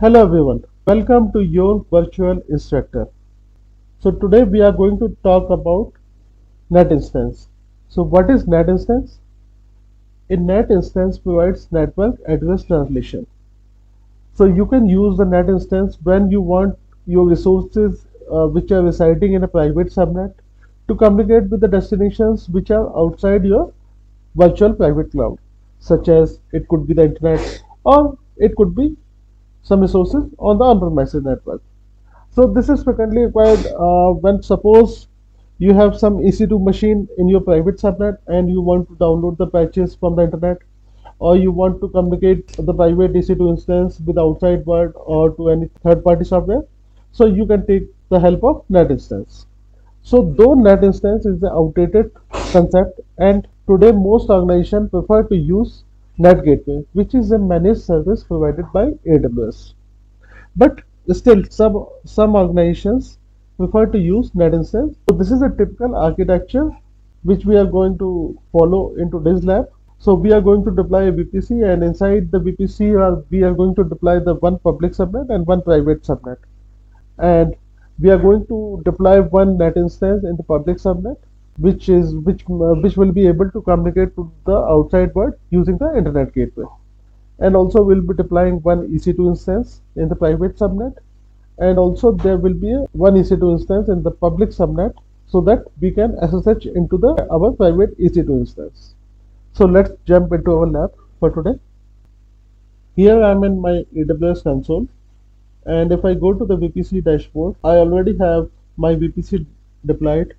Hello everyone, welcome to your virtual instructor. So today we are going to talk about NAT instance. So what is NAT instance? A NAT instance provides network address translation. So you can use the NAT instance when you want your resources uh, which are residing in a private subnet to communicate with the destinations which are outside your virtual private cloud such as it could be the internet or it could be some resources on the on-premises network. So this is frequently required uh, when suppose you have some EC2 machine in your private subnet and you want to download the patches from the internet or you want to communicate the private EC2 instance with outside world or to any third-party software. So you can take the help of NAT instance. So though NAT instance is the outdated concept and today most organizations prefer to use NAT Gateway, which is a managed service provided by AWS. But still, some, some organizations prefer to use NAT Instance. So this is a typical architecture which we are going to follow into this lab. So we are going to deploy a VPC and inside the VPC we are going to deploy the one public subnet and one private subnet. And we are going to deploy one NAT instance in the public subnet which is which uh, which will be able to communicate to the outside world using the internet gateway. And also we'll be deploying one ec2 instance in the private subnet. And also there will be one ec2 instance in the public subnet so that we can ssh into the our private ec2 instance. So let's jump into our lab for today. Here i'm in my aws console. And if i go to the vpc dashboard i already have my vpc deployed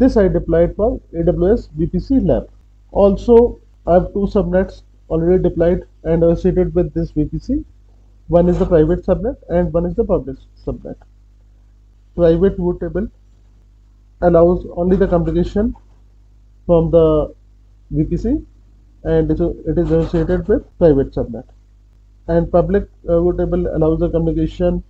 this I deployed for AWS VPC Lab. Also, I have two subnets already deployed and associated with this VPC. One is the private subnet and one is the public subnet. Private route table allows only the communication from the VPC and it is associated with private subnet. And public uh, route table allows the communication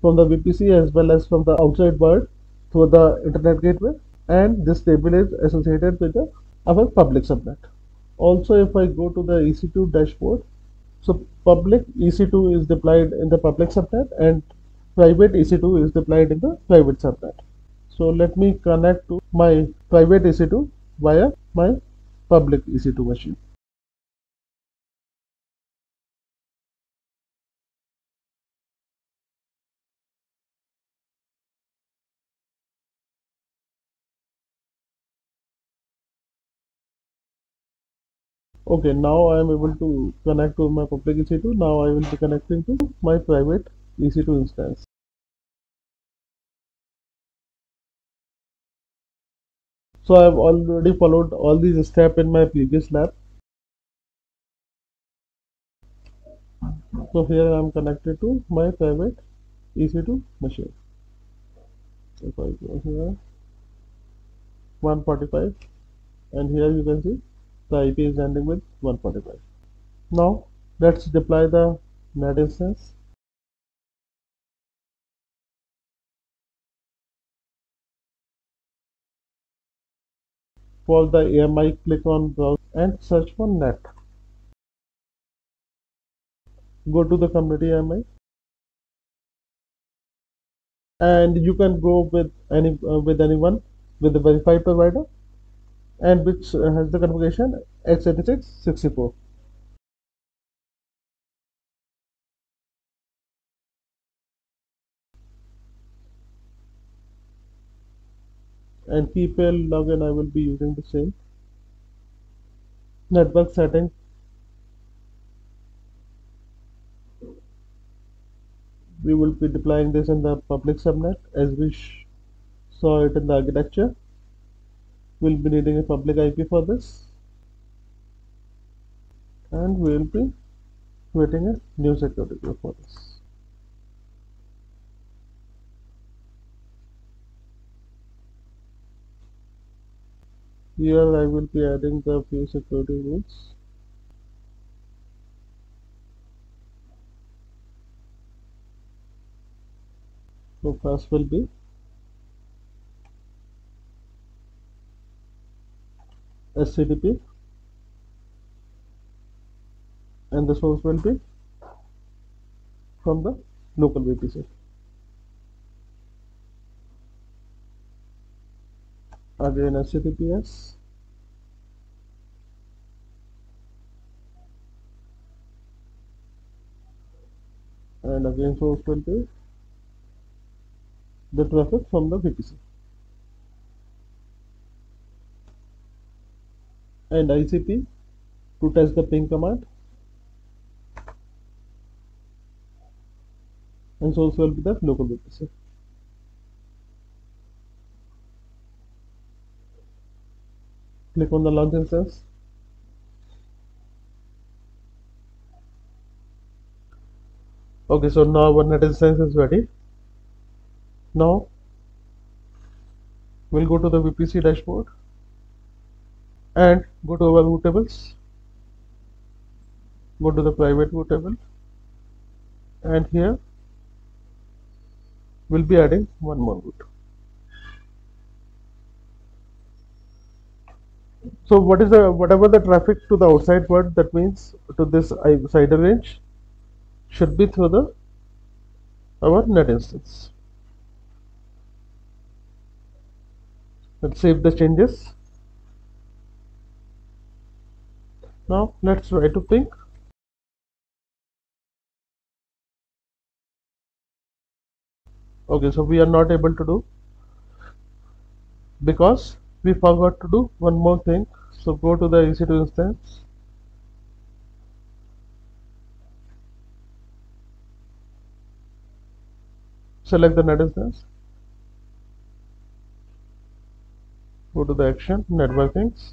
from the VPC as well as from the outside world through the internet gateway and this table is associated with the, our public subnet. Also, if I go to the EC2 dashboard, so public EC2 is deployed in the public subnet and private EC2 is deployed in the private subnet. So let me connect to my private EC2 via my public EC2 machine. Okay now I am able to connect to my public EC2 now I will be connecting to my private EC2 instance. So I have already followed all these steps in my previous lab. So here I am connected to my private EC2 machine. If I go here 145 and here you can see the IP is ending with 145. Now let's deploy the NAT instance. For the AMI, click on browse and search for NAT. Go to the community AMI and you can go with any uh, with anyone with the verified provider and which uh, has the configuration x86-64. and PPL login I will be using the same. Network setting. We will be deploying this in the public subnet as we saw it in the architecture we'll be needing a public IP for this. And we will be creating a new security group for this. Here I will be adding the few security rules so first will be HTTP and the source will be from the local VPC. Again HTTPS and again source will be the traffic from the VPC. And ICMP to test the ping command and so source will be the local VPC. Click on the launch instance. Okay, so now our NAT instance is ready. Now we'll go to the VPC dashboard and go to our route tables. Go to the private route table and here we'll be adding one more route. So what is the whatever the traffic to the outside world that means to this CIDR range should be through the our NAT instance. Let's save the changes. Now let's try to ping. Okay, so we are not able to do because we forgot to do one more thing. So go to the EC2 instance. Select the NAT instance go to the action networkings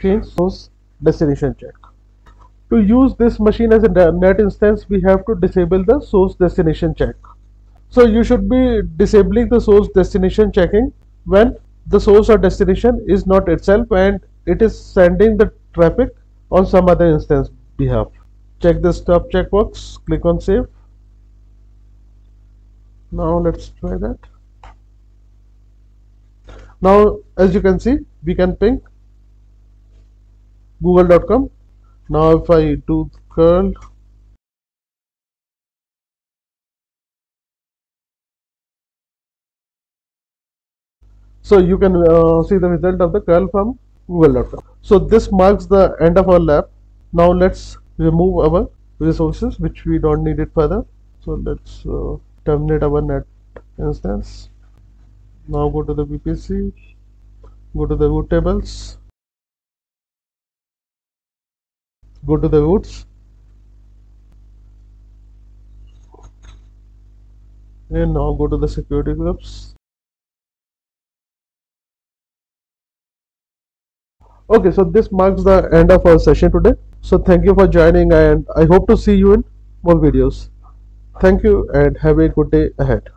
change source destination check. To use this machine as a NAT instance we have to disable the source destination check. So you should be disabling the source destination checking when the source or destination is not itself and it is sending the traffic on some other instance behalf check the stop checkbox click on save. Now let's try that. Now as you can see we can ping google.com now if I do curl. So you can uh, see the result of the curl from google.com so this marks the end of our lab. Now let's remove our resources which we don't need it further. So let's uh, terminate our NAT instance. Now go to the VPC go to the route tables go to the routes and now go to the security groups. Okay so this marks the end of our session today. So thank you for joining and i hope to see you in more videos. Thank you and have a good day ahead